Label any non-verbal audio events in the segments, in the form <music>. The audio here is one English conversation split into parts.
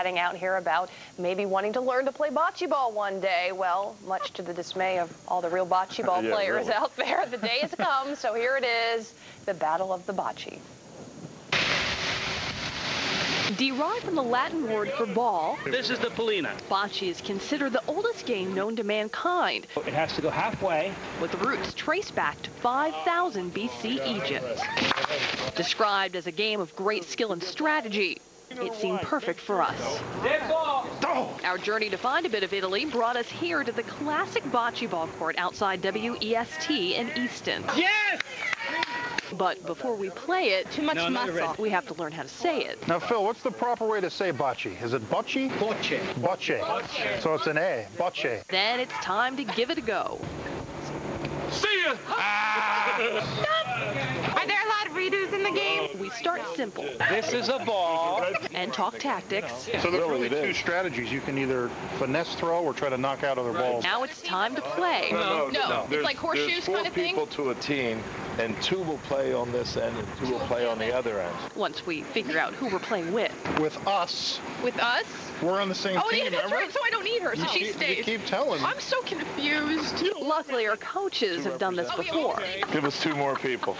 chatting out here about maybe wanting to learn to play bocce ball one day. Well, much to the dismay of all the real bocce ball <laughs> Yeah, players really. out there, the day has come. So here it is, the Battle of the Bocce. Derived from the Latin word for ball, This is the pallino. bocce is considered the oldest game known to mankind, It has to go halfway. with roots traced back to 5000 BC Egypt. Described as a game of great skill and strategy, it seemed perfect for us. Our journey to find a bit of Italy brought us here to the classic bocce ball court outside WEST in Easton. Yes! But before we play it, too much No, muscle. ready. We have to learn how to say it. Now, Phil, what's the proper way to say bocce? Is it bocce? Bocce. Bocce. So it's an A. Bocce. Then it's time to give it a go. See ya! Ah! Are the game? We start simple This is a ball. and talk tactics. So there's Really, really two strategies. You can either finesse throw or try to knock out other balls. Now it's time to play. No, no, it's There's- like horseshoes kind of thing? There's four people to a team, and two will play on this end, and two will play on the other end. Once we figure out who we're playing with. With us, With us? we're on the same Oh, team. yeah, that's right. So I don't need her. So You she keep- stays. You keep telling me. I'm so confused. Luckily, our coaches have done this Oh, before. Give us two more people,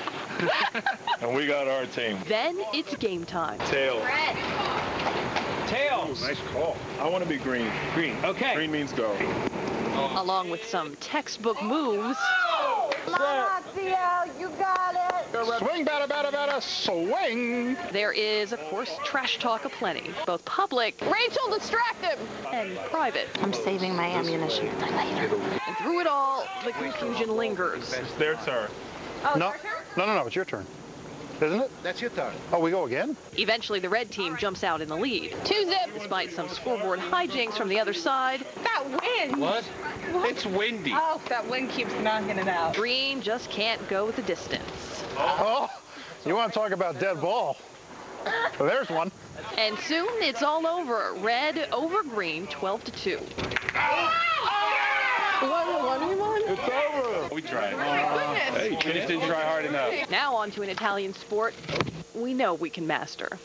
<laughs> and we got our team. Then it's game time. Tail. Tails. Nice call. I want to be green. Green. Okay. Green means go. Along with some textbook moves, Swing, batter, batter, batter, swing. there is, of course, trash talk aplenty, both public Rachel, distract him. and private. I'm saving my ammunition for later. And through it all, the confusion lingers. It's their turn. Oh, no, no, no, no. It's your turn. Isn't it? That's your turn. Oh, we go again? Eventually, the red team jumps out in the lead. Two zip. Despite some scoreboard hijinks from the other side, That wind. What? It's windy. Oh, that wind keeps knocking it out. green just can't go with the distance. Oh, you want to talk about dead ball? Well, there's one. And soon it's all over. Red over green, 12 to 2. It's over. We tried. Goodness. Hey, you just didn't try hard enough. Now on to an Italian sport we know we can master.